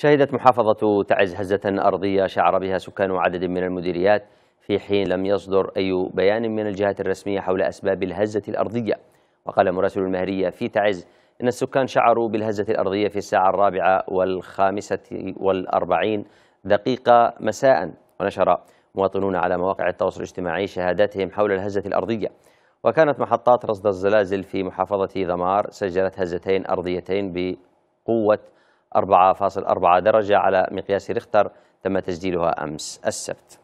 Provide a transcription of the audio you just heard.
شهدت محافظة تعز هزة أرضية شعر بها سكان عدد من المديريات في حين لم يصدر أي بيان من الجهات الرسمية حول أسباب الهزة الأرضية. وقال مراسل المهرية في تعز إن السكان شعروا بالهزة الأرضية في الساعة الرابعة والخامسة والأربعين دقيقة مساء. ونشر مواطنون على مواقع التواصل الاجتماعي شهاداتهم حول الهزة الأرضية. وكانت محطات رصد الزلازل في محافظة ذمار سجلت هزتين أرضيتين بقوة 4.4 درجة على مقياس ريختر تم تسجيلها أمس السبت.